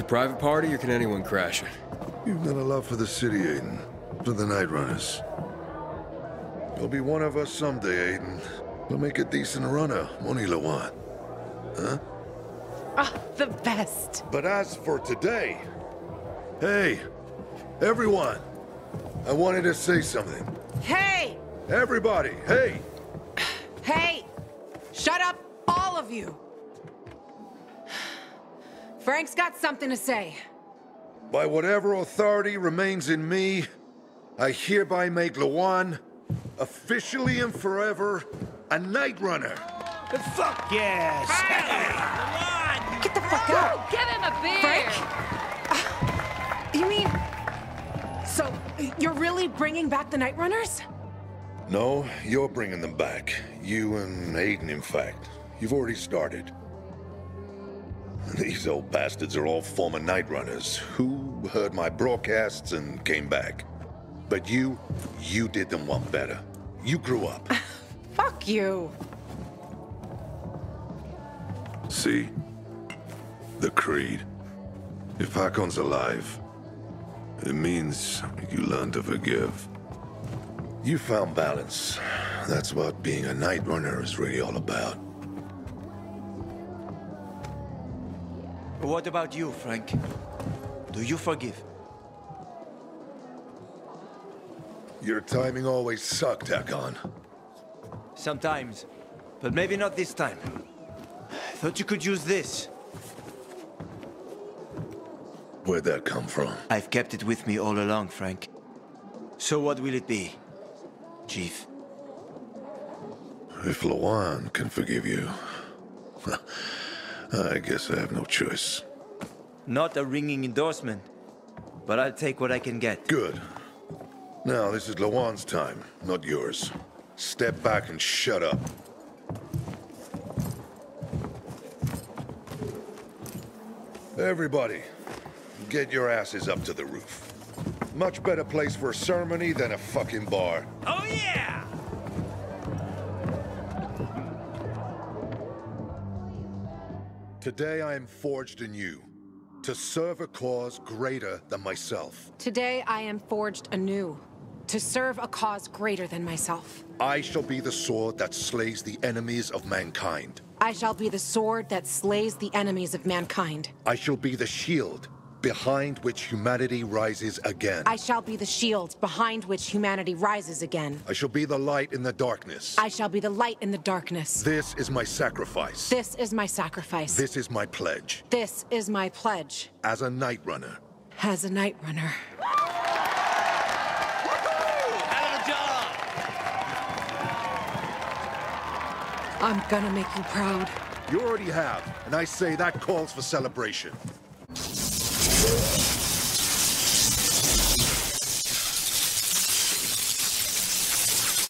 a private party, or can anyone crash it? You've done a lot for the city, Aiden. For the Night Runners. You'll be one of us someday, Aiden. We'll make a decent runner, won't he, Lawan? Huh? Ah, the best. But as for today... Hey, everyone! I wanted to say something. Hey! Everybody, hey! Hey! Shut up, all of you! Frank's got something to say. By whatever authority remains in me, I hereby make Lawan officially and forever a Night Runner. Fuck yes! Get the fuck out! Give him a beer! Frank? Uh, you mean... So, you're really bringing back the Night Runners? No, you're bringing them back. You and Aiden, in fact. You've already started. These old bastards are all former Night Runners who heard my broadcasts and came back. But you, you did them one better. You grew up. Fuck you. See? The Creed. If Hakon's alive, it means you learn to forgive. You found balance. That's what being a Night Runner is really all about. What about you, Frank? Do you forgive? Your timing always sucked, Hakon. Sometimes. But maybe not this time. I thought you could use this. Where'd that come from? I've kept it with me all along, Frank. So what will it be, Chief? If Lawan can forgive you, I guess I have no choice. Not a ringing endorsement, but I'll take what I can get. Good. Now, this is Lawan's time, not yours. Step back and shut up. Everybody, get your asses up to the roof. Much better place for a ceremony than a fucking bar. Oh yeah! Today I am forged anew, to serve a cause greater than myself. Today I am forged anew, to serve a cause greater than myself. I shall be the sword that slays the enemies of mankind. I shall be the sword that slays the enemies of mankind. I shall be the shield behind which humanity rises again. I shall be the shield behind which humanity rises again. I shall be the light in the darkness. I shall be the light in the darkness. This is my sacrifice. This is my sacrifice. This is my pledge. This is my pledge. As a Night Runner. As a Night Runner. I'm gonna make you proud. You already have, and I say that calls for celebration.